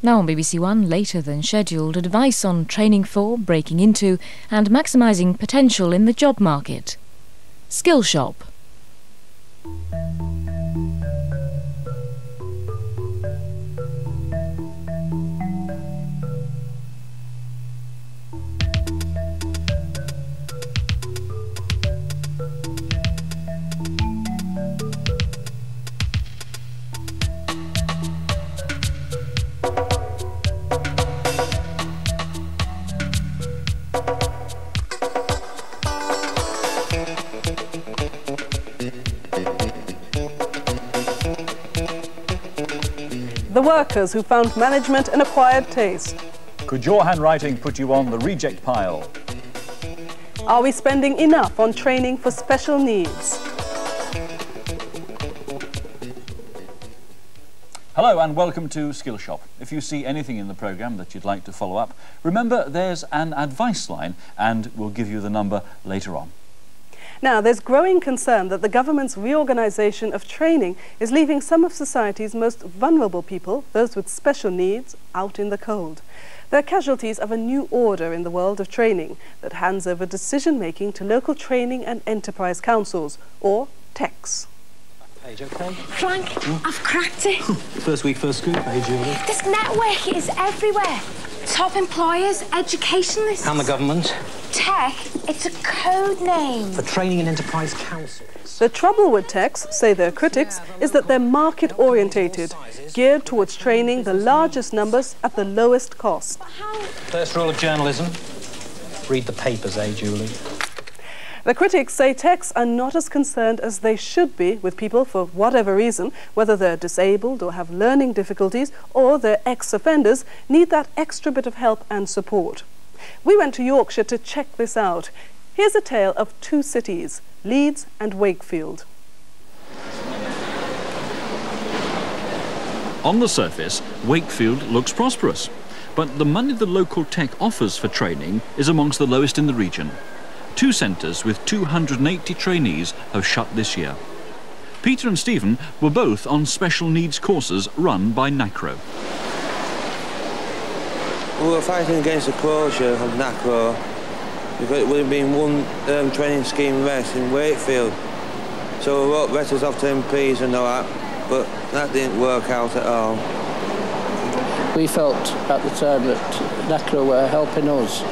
Now on BBC One, later than scheduled, advice on training for, breaking into, and maximising potential in the job market. Skillshop. Workers who found management an acquired taste. Could your handwriting put you on the reject pile? Are we spending enough on training for special needs? Hello and welcome to Skillshop. If you see anything in the programme that you'd like to follow up, remember there's an advice line and we'll give you the number later on. Now, there's growing concern that the government's reorganisation of training is leaving some of society's most vulnerable people, those with special needs, out in the cold. They're casualties of a new order in the world of training that hands over decision-making to local training and enterprise councils, or TECs. Page, okay? Frank, I've cracked it. First week, first scoop, hey Julie. this network is everywhere. Top employers, educationalists. And the government TEC, it's a code name. for training and enterprise councils. The trouble with TECs, say their critics, is that they're market-orientated, geared towards training the largest numbers at the lowest cost. First rule of journalism, read the papers, eh, Julie? The critics say TECs are not as concerned as they should be with people for whatever reason, whether they're disabled or have learning difficulties or they're ex-offenders, need that extra bit of help and support. We went to Yorkshire to check this out. Here's a tale of two cities, Leeds and Wakefield. On the surface, Wakefield looks prosperous, but the money the local TEC offers for training is amongst the lowest in the region. Two centres with 280 trainees have shut this year. Peter and Stephen were both on special needs courses run by NACRO. We were fighting against the closure of NACRO because it would have been one um, training scheme less in Wakefield. So we wrote letters off to MPs and all that, but that didn't work out at all. We felt at the time that NACRO were helping us,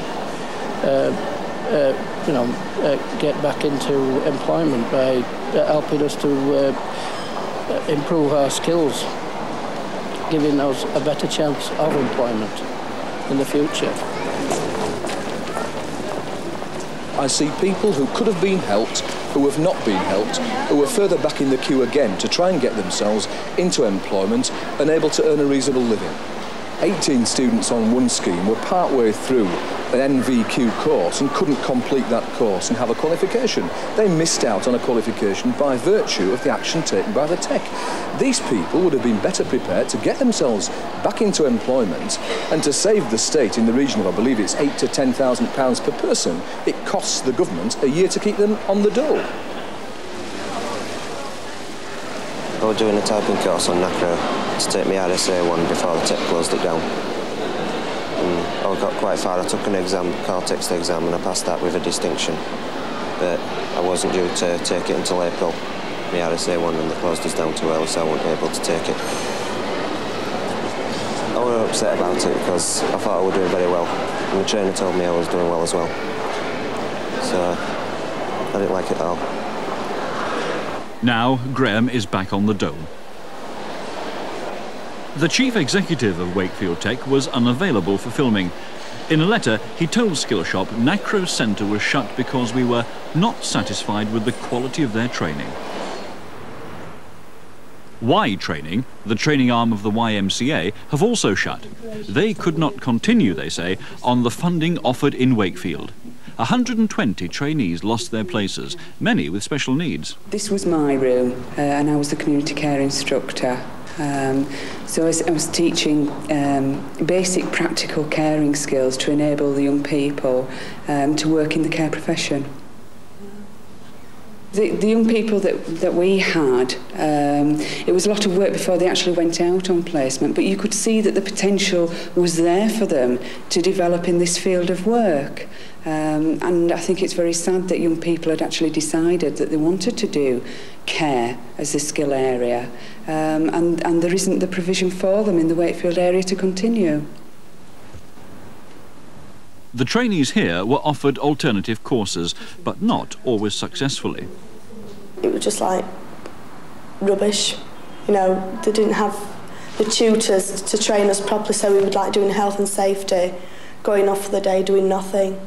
uh, uh, you know, uh, get back into employment by uh, helping us to uh, improve our skills, giving us a better chance of employment in the future. I see people who could have been helped, who have not been helped, who are further back in the queue again to try and get themselves into employment and able to earn a reasonable living. 18 students on one scheme were partway through an NVQ course and couldn't complete that course and have a qualification. They missed out on a qualification by virtue of the action taken by the TEC. These people would have been better prepared to get themselves back into employment and to save the state in the region of, I believe it's eight to ten thousand pounds per person. It costs the government a year to keep them on the dole. I was doing a typing course on NACRO to take my RSA one before the TEC closed it down. And I got quite far. I took an exam, Cortex exam, and I passed that with a distinction. But I wasn't due to take it until April, my RSA one, and they closed us down too early, so I wasn't able to take it. I was upset about it because I thought I was doing very well, and the trainer told me I was doing well as well. So I didn't like it at all. Now Graham is back on the dome. The chief executive of Wakefield TEC was unavailable for filming. In a letter, he told Skillshop Nacro's centre was shut because we were not satisfied with the quality of their training. Y Training, the training arm of the YMCA, have also shut. They could not continue, they say, on the funding offered in Wakefield. 120 trainees lost their places, many with special needs. This was my room, uh, and I was the community care instructor. Um, so I was, I was teaching um, basic practical caring skills to enable the young people um, to work in the care profession. The, the young people that, that we had, um, it was a lot of work before they actually went out on placement, but you could see that the potential was there for them to develop in this field of work. Um, and I think it's very sad that young people had actually decided that they wanted to do care as a skill area, um, and, and there isn't the provision for them in the Wakefield area to continue. The trainees here were offered alternative courses, but not always successfully. It was just like rubbish. You know, they didn't have the tutors to train us properly, so we would like doing health and safety, going off for the day, doing nothing.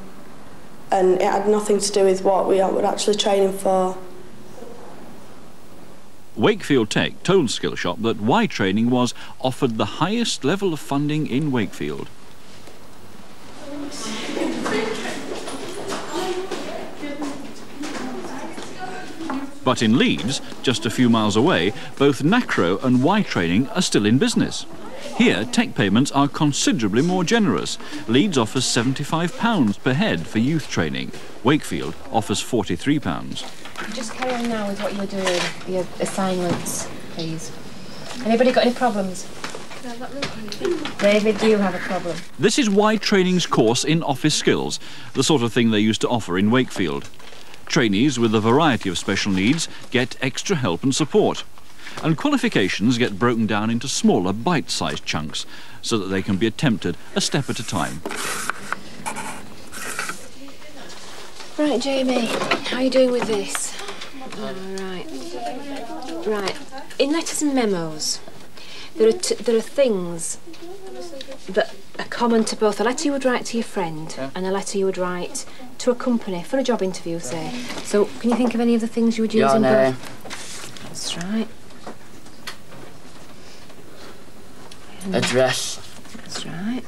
And it had nothing to do with what we were actually training for. Wakefield TEC told Skillshop that Y Training was offered the highest level of funding in Wakefield. But in Leeds, just a few miles away, both NACRO and Y Training are still in business. Here, TEC payments are considerably more generous. Leeds offers £75 per head for youth training. Wakefield offers £43. Just carry on now with what you're doing, your assignments, please. Anybody got any problems? David, do you have a problem? This is Y Training's course in office skills, the sort of thing they used to offer in Wakefield. Trainees with a variety of special needs get extra help and support. And qualifications get broken down into smaller, bite-sized chunks so that they can be attempted a step at a time. Right, Jamie, how are you doing with this? All right. Right. In letters and memos, there are, t- there are things that are common to both a letter you would write to your friend Yeah. and a letter you would write to a company for a job interview, say. So, can you think of any of the things you would use Your in name. both? That's right. Address. That's right.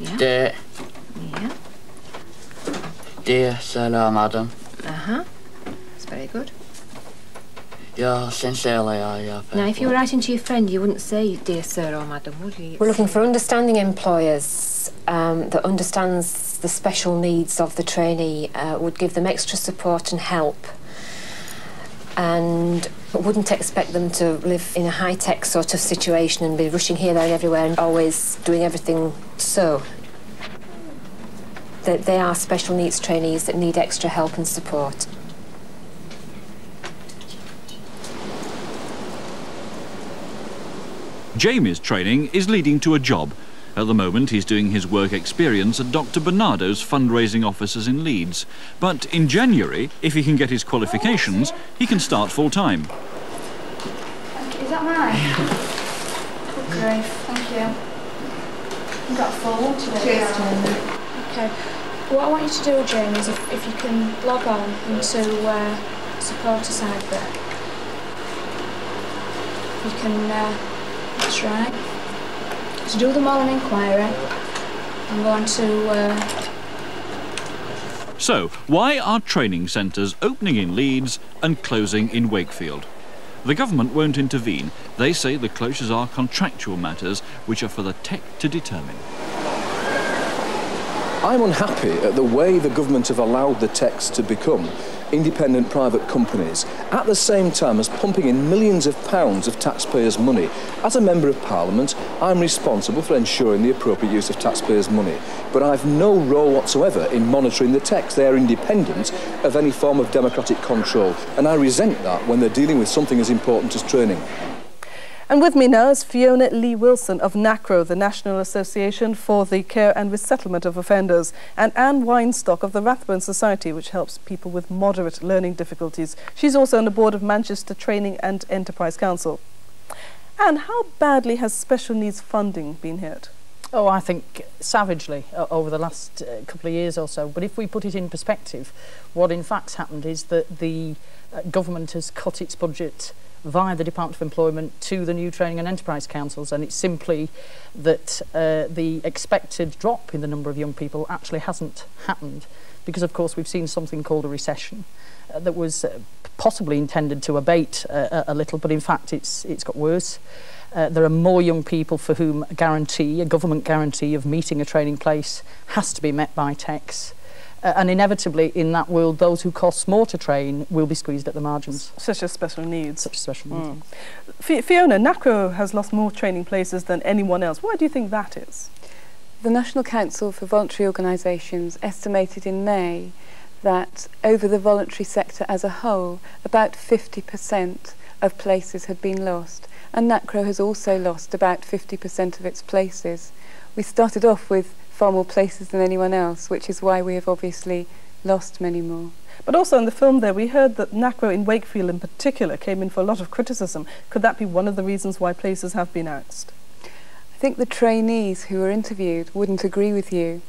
Yeah. Date. Yeah. Dear Sir or Madam. Uh huh. That's very good. Yours sincerely or your Now, if you were writing to your friend, you wouldn't say, "Dear sir" or "Madam," would you? We're looking for understanding employers um, that understands the special needs of the trainee, uh, would give them extra support and help, and wouldn't expect them to live in a high-tech sort of situation and be rushing here, there, and everywhere, and always doing everything so. That they are special needs trainees that need extra help and support. Jamie's training is leading to a job. At the moment, he's doing his work experience at Dr. Barnardo's fundraising offices in Leeds. But in January, if he can get his qualifications, he can start full time. Is that mine? Okay, thank you. You got a full today. Cheers, Jamie. Okay. What I want you to do, Jamie, is if, if you can log on into uh, supporter side there. You can, uh, that's right. To do them all an inquiry. I'm going to, uh, So, why are training centres opening in Leeds and closing in Wakefield? The government won't intervene. They say the closures are contractual matters which are for the TEC to determine. I'm unhappy at the way the government have allowed the TECs to become independent private companies at the same time as pumping in millions of pounds of taxpayers' money. As a Member of Parliament, I'm responsible for ensuring the appropriate use of taxpayers' money, but I've no role whatsoever in monitoring the TECs. They are independent of any form of democratic control, and I resent that when they're dealing with something as important as training. And with me now is Fiona Lee Wilson of NACRO, the National Association for the Care and Resettlement of Offenders, and Anne Weinstock of the Rathbone Society, which helps people with moderate learning difficulties. She's also on the board of Manchester Training and Enterprise Council. Anne, how badly has special needs funding been hit? Oh, I think savagely uh, over the last uh, couple of years or so. But if we put it in perspective, what in fact happened is that the uh, government has cut its budget via the Department of Employment to the new Training and Enterprise Councils. And it's simply that uh, the expected drop in the number of young people actually hasn't happened because, of course, we've seen something called a recession uh, that was uh, possibly intended to abate uh, a little, but in fact it's, it's got worse. Uh, there are more young people for whom a guarantee, a government guarantee of meeting a training place has to be met by tax. Uh, and inevitably, in that world, those who cost more to train will be squeezed at the margins. Such as special needs. Such as special needs. Mm. F Fiona, NACRO has lost more training places than anyone else. Why do you think that is? The National Council for Voluntary Organisations estimated in May that over the voluntary sector as a whole, about 50% of places had been lost. And NACRO has also lost about 50% of its places. We started off with far more places than anyone else, which is why we have obviously lost many more. But also in the film there, we heard that NACRO in Wakefield in particular came in for a lot of criticism. Could that be one of the reasons why places have been axed? I think the trainees who were interviewed wouldn't agree with you.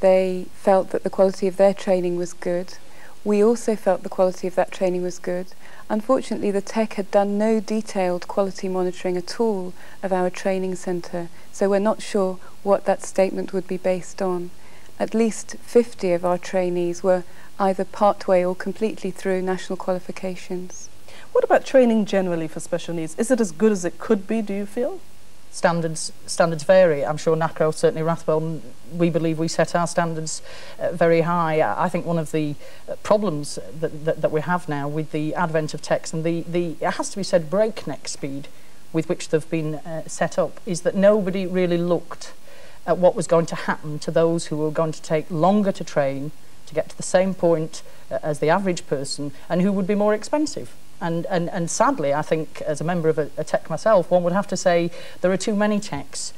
They felt that the quality of their training was good. We also felt the quality of that training was good. Unfortunately, the TEC had done no detailed quality monitoring at all of our training centre, so we're not sure what that statement would be based on. At least 50 of our trainees were either partway or completely through national qualifications. What about training generally for special needs? Is it as good as it could be, do you feel? Standards standards vary. I'm sure NACRO, certainly Rathbone, we believe we set our standards uh, very high. I think one of the uh, problems that, that, that we have now with the advent of TECs and the, the it has to be said breakneck speed with which they've been uh, set up is that nobody really looked at what was going to happen to those who were going to take longer to train to get to the same point uh, as the average person and who would be more expensive. And, and, and sadly, I think as a member of a, a tech myself, one would have to say there are too many techs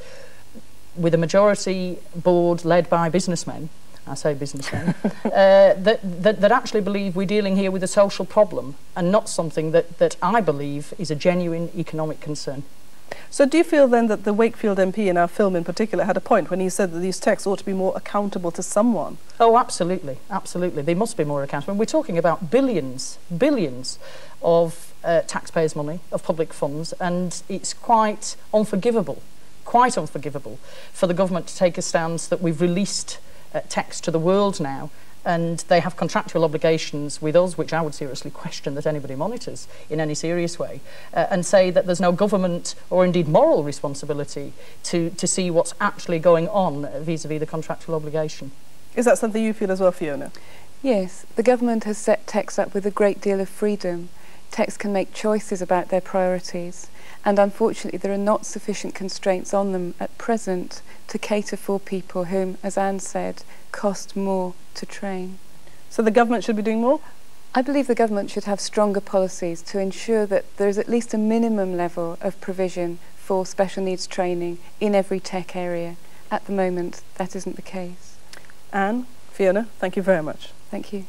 with a majority board led by businessmen I say businessmen, uh, that, that, that actually believe we're dealing here with a social problem and not something that, that I believe is a genuine economic concern. So do you feel then that the Wakefield MP in our film in particular had a point when he said that these TECs ought to be more accountable to someone? Oh, absolutely, absolutely. They must be more accountable. We're talking about billions, billions of uh, taxpayers' money, of public funds, and it's quite unforgivable, quite unforgivable for the government to take a stance that we've released uh, to the world now and they have contractual obligations with us, which I would seriously question that anybody monitors in any serious way, uh, and say that there's no government or indeed moral responsibility to, to see what's actually going on vis-à-vis -vis the contractual obligation. Is that something you feel as well, Fiona? Yes, the government has set TECs up with a great deal of freedom. TECs can make choices about their priorities, and unfortunately there are not sufficient constraints on them at present to cater for people whom, as Anne said, cost more to train. So the government should be doing more? I believe the government should have stronger policies to ensure that there is at least a minimum level of provision for special needs training in every TEC area. At the moment, that isn't the case. Anne, Fiona, thank you very much. Thank you.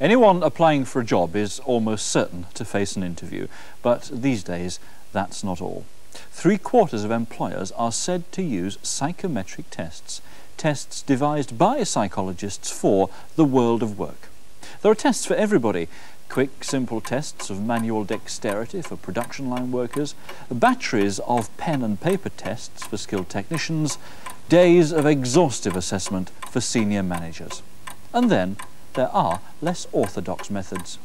Anyone applying for a job is almost certain to face an interview, but these days that's not all. Three quarters of employers are said to use psychometric tests, tests devised by psychologists for the world of work. There are tests for everybody. Quick, simple tests of manual dexterity for production line workers, batteries of pen and paper tests for skilled technicians, days of exhaustive assessment for senior managers. And then there are less orthodox methods.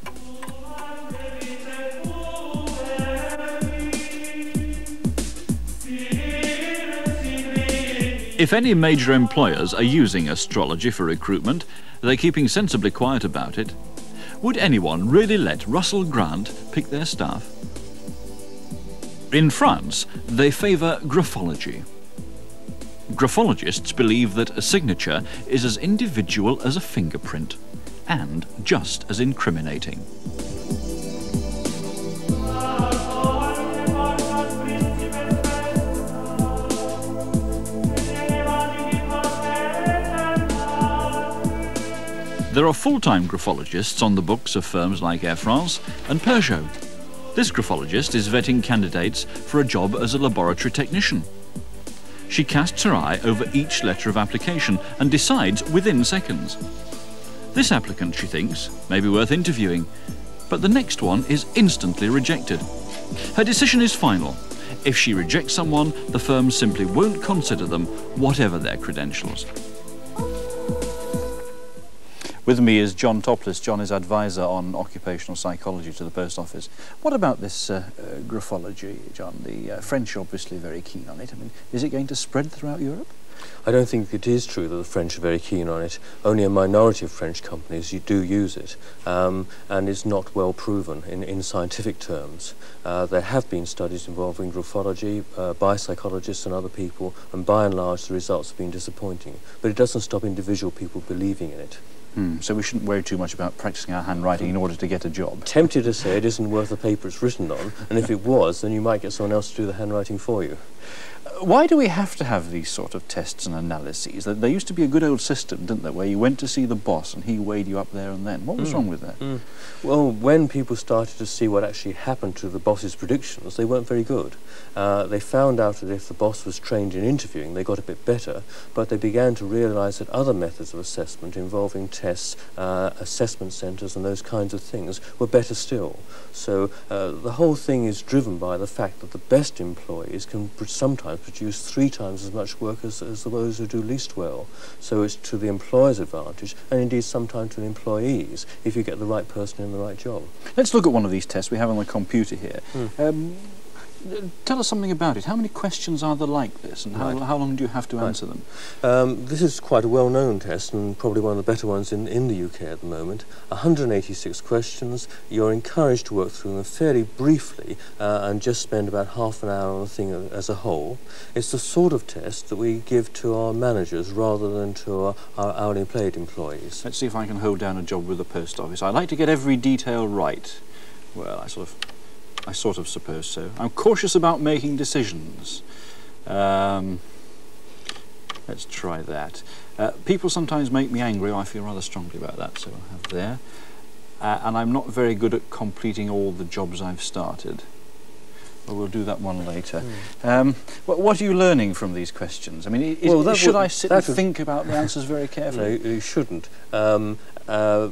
If any major employers are using astrology for recruitment, they're keeping sensibly quiet about it. Would anyone really let Russell Grant pick their staff? In France, they favour graphology. Graphologists believe that a signature is as individual as a fingerprint and just as incriminating. There are full-time graphologists on the books of firms like Air France and Peugeot. This graphologist is vetting candidates for a job as a laboratory technician. She casts her eye over each letter of application and decides within seconds. This applicant, she thinks, may be worth interviewing, but the next one is instantly rejected. Her decision is final. If she rejects someone, the firm simply won't consider them, whatever their credentials. With me is John Toplis. John is advisor on occupational psychology to the Post Office. What about this uh, uh, graphology, John? The uh, French are obviously very keen on it. I mean, is it going to spread throughout Europe? I don't think it is true that the French are very keen on it. Only a minority of French companies do use it, um, and it's not well proven in, in scientific terms. Uh, there have been studies involving graphology uh, by psychologists and other people, and by and large the results have been disappointing. But it doesn't stop individual people believing in it. Hmm. So we shouldn't worry too much about practicing our handwriting in order to get a job. Tempted to say it isn't worth the paper it's written on, and if it was, then you might get someone else to do the handwriting for you. Why do we have to have these sort of tests and analyses? There used to be a good old system, didn't there, where you went to see the boss and he weighed you up there and then. What was Mm. wrong with that? Mm. Well, when people started to see what actually happened to the boss's predictions, they weren't very good. Uh, they found out that if the boss was trained in interviewing, they got a bit better, but they began to realise that other methods of assessment involving tests, uh, assessment centres and those kinds of things were better still. So uh, the whole thing is driven by the fact that the best employees can pr- sometimes produce three times as much work as, as those who do least well. So it's to the employer's advantage, and indeed sometimes to the employees, if you get the right person in the right job. Let's look at one of these tests we have on the computer here. Hmm. Um, tell us something about it. How many questions are there like this, and how, Right. how long do you have to Right. answer them? Um, this is quite a well-known test and probably one of the better ones in, in the UK at the moment. 186 questions. You're encouraged to work through them fairly briefly uh, and just spend about half an hour on the thing as a whole. It's the sort of test that we give to our managers rather than to our, our hourly paid employees. Let's see if I can hold down a job with the post office. I like to get every detail right. Well, I sort of, I sort of suppose so. I'm cautious about making decisions. Um, let's try that. Uh, people sometimes make me angry. I feel rather strongly about that, so I'll have there. Uh, and I'm not very good at completing all the jobs I've started. Well, we'll do that one later. Um, what, what are you learning from these questions? I mean, is, Well, should I sit and think about the answers very No, carefully? you shouldn't. Um, uh,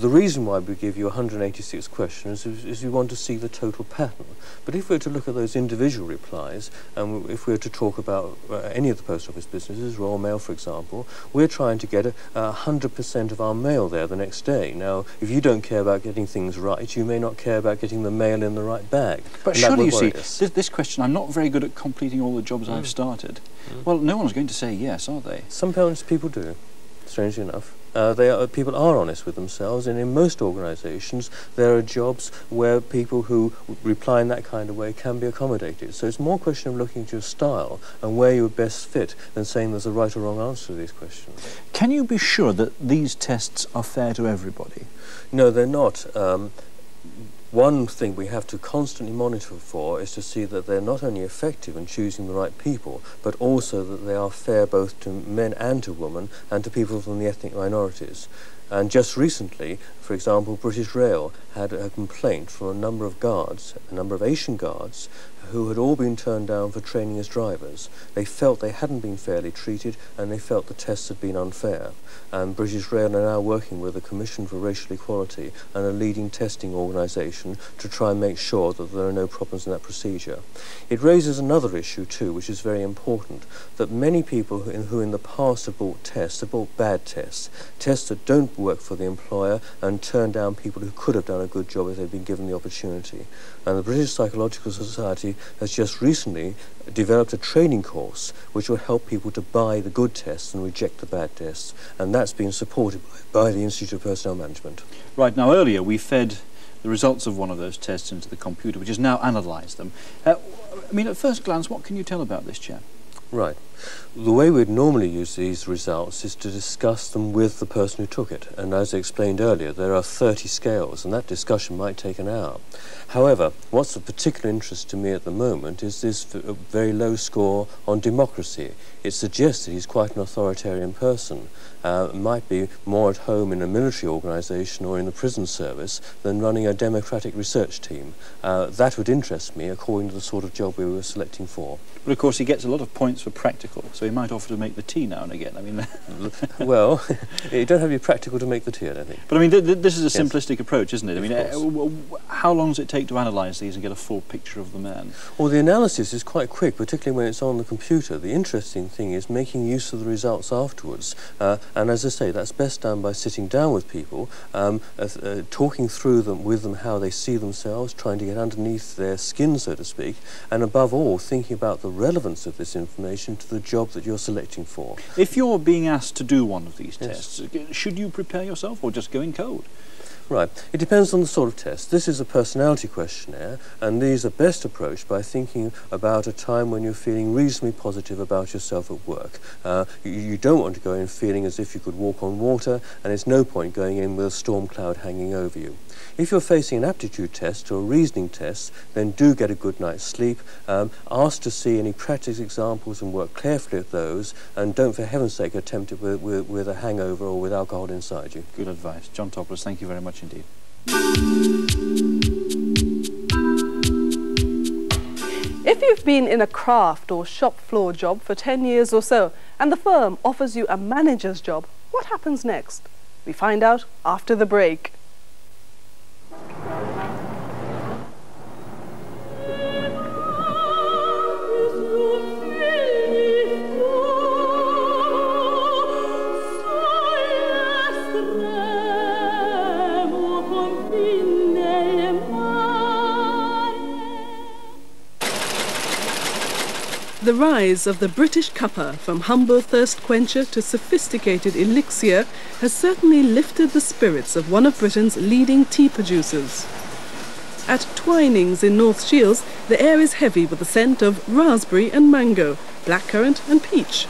the reason why we give you 186 questions is, is we want to see the total pattern. But if we were to look at those individual replies, and if we were to talk about uh, any of the post office businesses, Royal Mail for example, we're trying to get a, a 100% of our mail there the next day. Now, if you don't care about getting things right, you may not care about getting the mail in the right bag. But surely you see, this, this question, I'm not very good at completing all the jobs I've Mm. started. Well, no one's going to say yes, are they? Some parents, people do, strangely enough. Uh, they are, people are honest with themselves, and in most organisations, there are jobs where people who reply in that kind of way can be accommodated. So it's more a question of looking at your style and where you would best fit than saying there's a right or wrong answer to these questions. Can you be sure that these tests are fair to everybody? No, they're not. Um, one thing we have to constantly monitor for is to see that they're not only effective in choosing the right people, but also that they are fair both to men and to women and to people from the ethnic minorities. And just recently, for example, British Rail had a complaint from a number of guards, a number of Asian guards, who had all been turned down for training as drivers. They felt they hadn't been fairly treated and they felt the tests had been unfair. And British Rail are now working with the Commission for Racial Equality and a leading testing organisation to try and make sure that there are no problems in that procedure. It raises another issue too, which is very important, that many people who in, who in the past have bought tests have bought bad tests, tests that don't work for the employer and turn down people who could have done a good job if they'd been given the opportunity. And the British Psychological Society has just recently developed a training course which will help people to buy the good tests and reject the bad tests. And that's been supported by, by the Institute of Personnel Management. Right, now earlier we fed the results of one of those tests into the computer, which has now analysed them. Uh, I mean, at first glance, what can you tell about this chap? Right. The way we'd normally use these results is to discuss them with the person who took it. And as I explained earlier, there are 30 scales, and that discussion might take an hour. However, what's of particular interest to me at the moment is this uh, very low score on democracy. It suggests that he's quite an authoritarian person. Uh, might be more at home in a military organisation or in the prison service than running a democratic research team. Uh, that would interest me according to the sort of job we were selecting for. But of course, he gets a lot of points for practical, so he might offer to make the tea now and again. I mean, well, you don't have to be practical to make the tea, I don't think. but I mean, th- th- this is a Yes. simplistic approach, isn't it? I mean, uh, course. w- w- how how long does it take to analyse these and get a full picture of the man? Well, the analysis is quite quick, particularly when it's on the computer. The interesting thing is making use of the results afterwards. Uh, and as I say, that's best done by sitting down with people, um, uh, uh, talking through them with them how they see themselves, trying to get underneath their skin, so to speak, and above all, thinking about the relevance of this information to the job that you're selecting for. If you're being asked to do one of these yes. tests, should you prepare yourself or just go in cold? Right. It depends on the sort of test. This is a personality questionnaire, and these are best approached by thinking about a time when you're feeling reasonably positive about yourself at work. Uh, you, you, don't want to go in feeling as if you could walk on water, and it's no point going in with a storm cloud hanging over you. If you're facing an aptitude test or a reasoning test, then do get a good night's sleep. Um, ask to see any practice examples and work carefully at those, and don't, for heaven's sake, attempt it with, with, with a hangover or with alcohol inside you. Good advice. John Toplis, thank you very much indeed. If you've been in a craft or shop floor job for 10 years or so, and the firm offers you a manager's job, what happens next? We find out after the break. The rise of the British cuppa from humble thirst quencher to sophisticated elixir has certainly lifted the spirits of one of Britain's leading tea producers. At Twinings in North Shields, the air is heavy with the scent of raspberry and mango, blackcurrant and peach.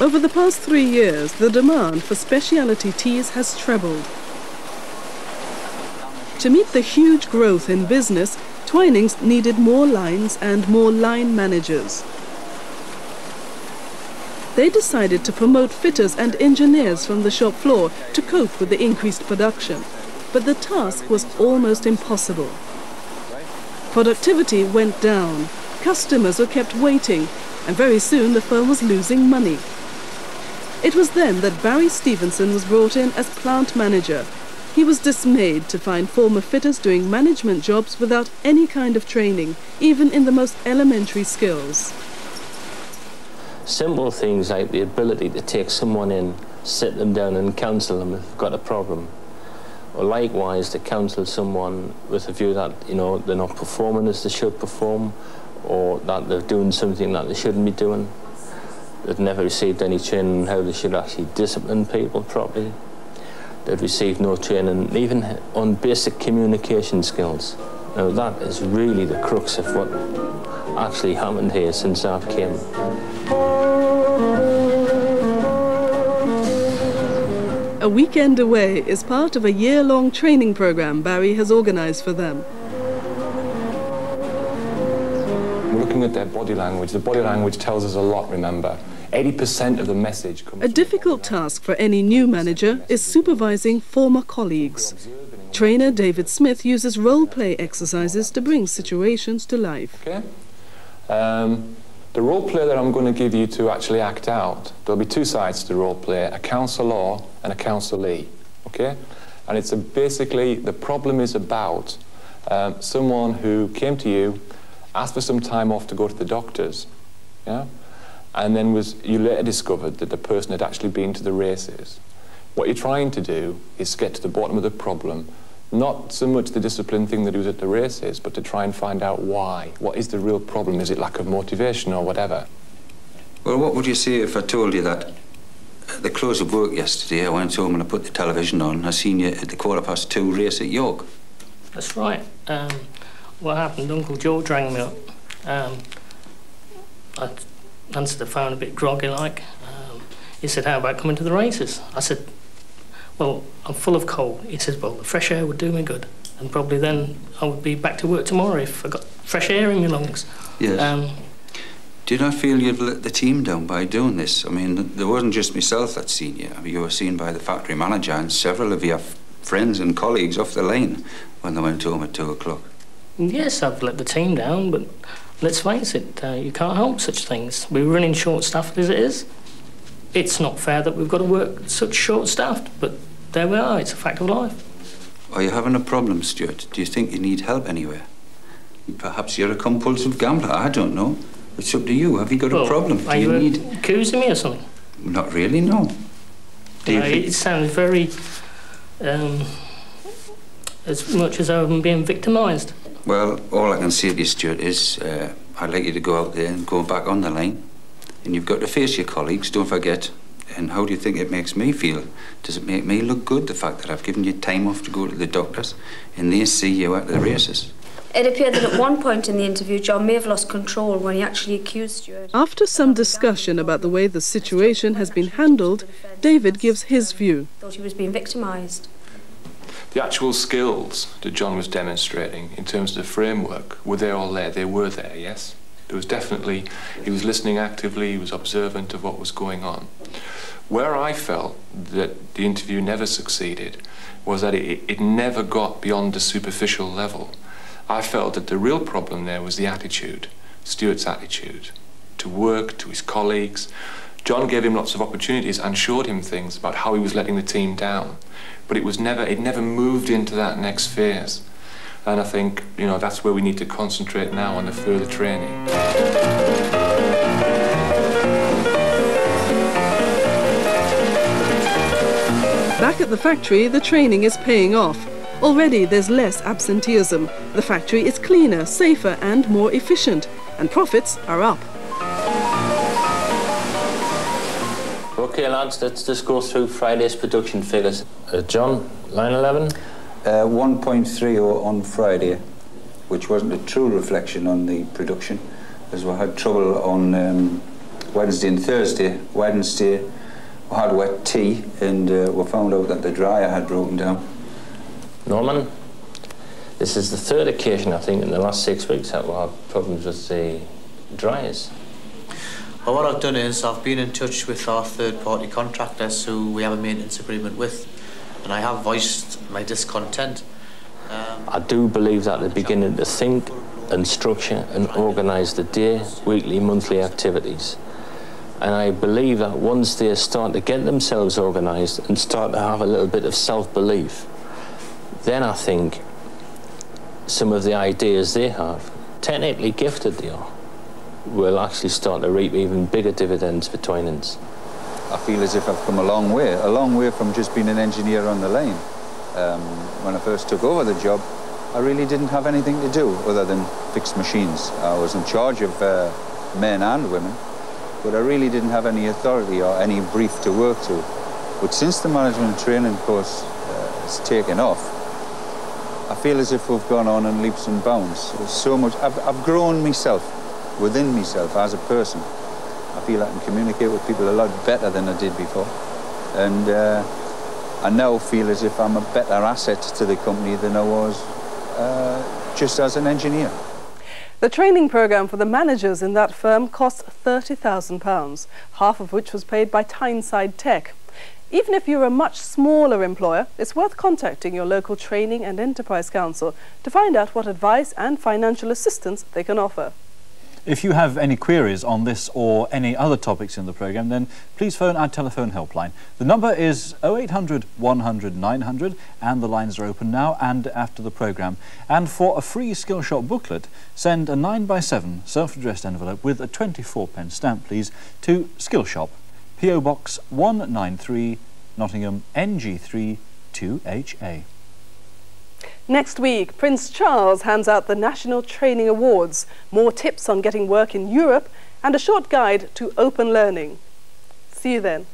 Over the past three years, the demand for specialty teas has trebled. To meet the huge growth in business, Twinings needed more lines and more line managers. They decided to promote fitters and engineers from the shop floor to cope with the increased production. But the task was almost impossible. Productivity went down, customers were kept waiting, and very soon the firm was losing money. It was then that Barry Stevenson was brought in as plant manager he was dismayed to find former fitters doing management jobs without any kind of training, even in the most elementary skills. Simple things like the ability to take someone in, sit them down and counsel them if they've got a problem. Or likewise to counsel someone with a view that, you know, they're not performing as they should perform or that they're doing something that they shouldn't be doing. They've never received any training on how they should actually discipline people properly. They'd received no training, even on basic communication skills. Now that is really the crux of what actually happened here since I've came. A weekend away is part of a year-long training program Barry has organised for them. We're looking at their body language. The body language tells us a lot, remember. 80% of the message comes A difficult task for any new manager is supervising former colleagues. Trainer David Smith uses role play exercises to bring situations to life. Okay. Um, the role play that I'm going to give you to actually act out, there'll be two sides to the role play, a counsellor and a counselee. Okay? And it's basically, the problem is about um, someone who came to you, asked for some time off to go to the doctors. Yeah? And then was you later discovered that the person had actually been to the races. What you're trying to do is get to the bottom of the problem, not so much the discipline thing that he was at the races, but to try and find out why. What is the real problem? Is it lack of motivation or whatever? Well, what would you say if I told you that at the close of work yesterday, I went home and I put the television on. I seen you at the quarter past two race at York. That's right. Um, what happened? Uncle George rang me up. Um, I answered the phone a bit groggy like. Um, he said, how about coming to the races? I said, well, I'm full of cold. He said, well, the fresh air would do me good. And probably then I would be back to work tomorrow if I got fresh air in my lungs. Yes. Um, do you not feel you've let the team down by doing this? I mean, there wasn't just myself that seen you. You were seen by the factory manager and several of your friends and colleagues off the lane when they went home at two o'clock. Yes, I've let the team down, but let's face it, uh, you can't help such things. We're running short-staffed as it is. It's not fair that we've got to work such short-staffed, but there we are. It's a fact of life. Are you having a problem, Stuart? Do you think you need help anywhere? Perhaps you're a compulsive gambler. I don't know. It's up to you. Have you got Well, a problem? Do Are you you need... accusing me or something? Not really, no. You Uh, it sounds very, um, as much as I'm being victimised. Well, all I can say to you, Stuart, is uh, I'd like you to go out there and go back on the line. And you've got to face your colleagues, don't forget. And how do you think it makes me feel? Does it make me look good, the fact that I've given you time off to go to the doctors and they see you at the races? It appeared that at one point in the interview, John may have lost control when he actually accused Stuart. After some discussion about the way the situation has been handled, David gives his view. Thought he was being victimised. The actual skills that John was demonstrating in terms of the framework, were they all there? They were there, yes? There was definitely, he was listening actively, he was observant of what was going on. Where I felt that the interview never succeeded was that it, it never got beyond the superficial level. I felt that the real problem there was the attitude, Stuart's attitude to work, to his colleagues. John gave him lots of opportunities and showed him things about how he was letting the team down. But it was never, it never moved into that next phase. And I think, you know, that's where we need to concentrate now on the further training. Back at the factory, the training is paying off. Already there's less absenteeism. The factory is cleaner, safer, and more efficient. And profits are up. Okay, lads, let's just go through Friday's production figures. Uh, John, line 11? Uh, 1.30 on Friday, which wasn't a true reflection on the production, as we had trouble on um, Wednesday and Thursday. Wednesday, we had wet tea, and uh, we found out that the dryer had broken down. Norman, this is the third occasion, I think, in the last six weeks that we'll have problems with the dryers. Well, what I've done is I've been in touch with our third-party contractors who we have a maintenance agreement with, and I have voiced my discontent. Um, I do believe that they're beginning to think and structure and organise the day, weekly, monthly activities. And I believe that once they start to get themselves organised and start to have a little bit of self-belief, then I think some of the ideas they have, technically gifted they are, will actually start to reap even bigger dividends for Twinings. I feel as if I've come a long way, a long way from just being an engineer on the lane. Um, when I first took over the job, I really didn't have anything to do other than fix machines. I was in charge of uh, men and women, but I really didn't have any authority or any brief to work to. But since the management training course uh, has taken off, I feel as if we've gone on in leaps and bounds. There's so much. I've, I've grown myself, within myself as a person. I feel I can communicate with people a lot better than I did before. And uh, I now feel as if I'm a better asset to the company than I was uh, just as an engineer. The training programme for the managers in that firm cost £30,000, half of which was paid by Tyneside TEC. Even if you're a much smaller employer, it's worth contacting your local training and enterprise council to find out what advice and financial assistance they can offer. If you have any queries on this or any other topics in the programme, then please phone our telephone helpline. The number is 0800 100 900 and the lines are open now and after the programme. And for a free Skillshop booklet, send a 9x7 self-addressed envelope with a 24-pen stamp, please, to Skillshop, PO Box 193, Nottingham, NG3 2HA. Next week, Prince Charles hands out the National Training Awards, more tips on getting work in Europe, and a short guide to open learning. See you then.